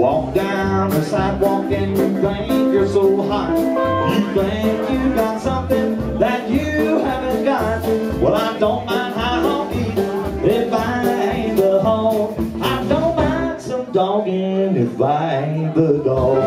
Walk down the sidewalk and you think you're so hot. You think you got something that you haven't got. Well, I don't mind high I'll if I ain't the hog. I don't mind some dogging if I ain't the dog.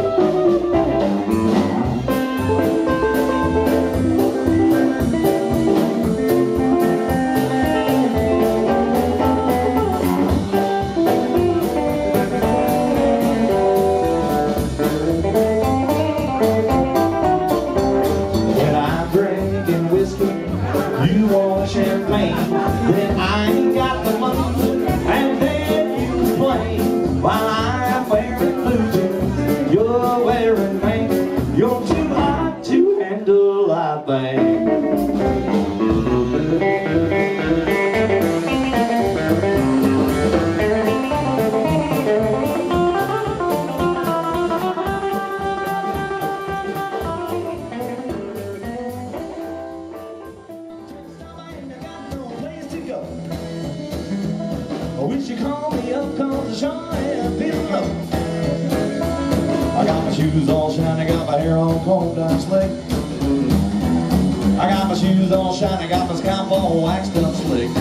wax done slick.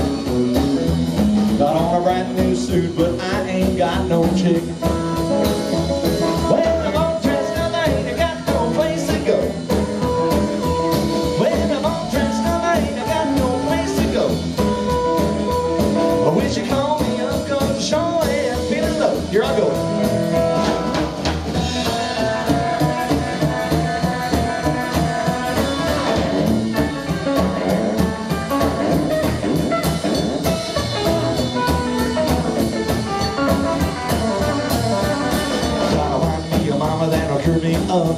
Got on a brand new suit, but I ain't got no chick.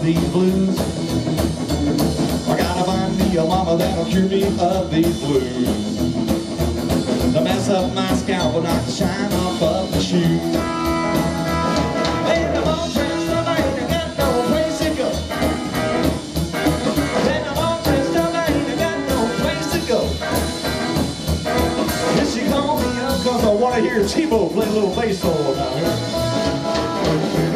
these blues. I gotta find me a mama that'll cure me of these blues. The mess up my scalp will not shine off of the shoes. Cause I wanna hear Thibaut play a little bass solo now.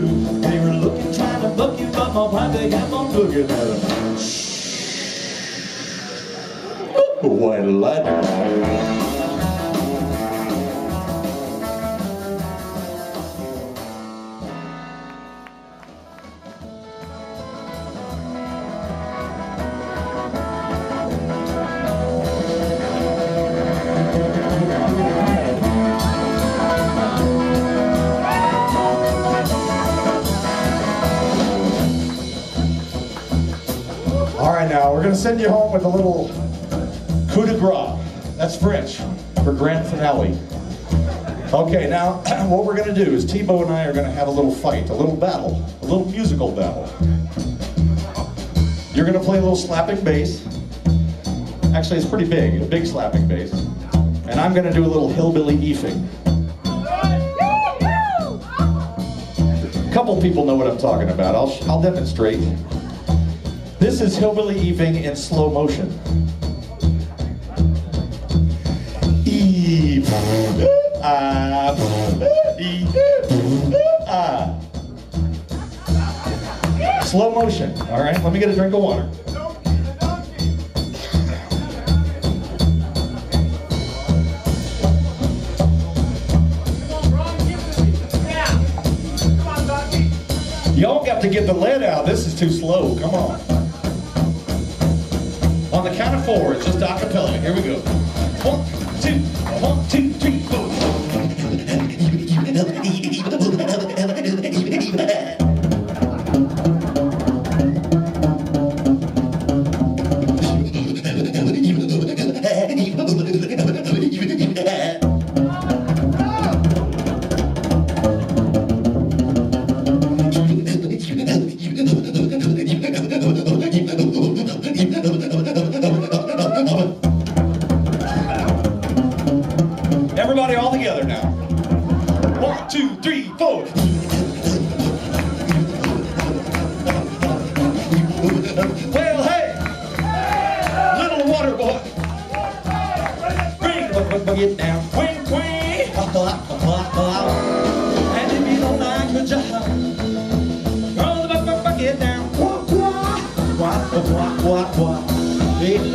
They were looking, trying to book you, but my pipe kept on looking at him. White lightning. Going to send you home with a little coup de grace. That's French for grand finale. Okay, now what we're going to do is Thibaut and I are going to have a little fight, a little battle, a little musical battle. You're going to play a little slapping bass. Actually, it's pretty big, a big slapping bass. And I'm going to do a little hillbilly eefing. A couple people know what I'm talking about. I'll, I'll demonstrate. This is hillbilly eefing in slow motion. E ah ah. Slow motion. All right, let me get a drink of water. Y'all got to get the lead out. This is too slow. Come on. On the count of four, it's just a cappella. Here we go. One, two, one, two, three, four. Bucket down, queen, queen. And if you don't like the job, bu- bucket down. Quack, quack, quack, quack, quack, quack.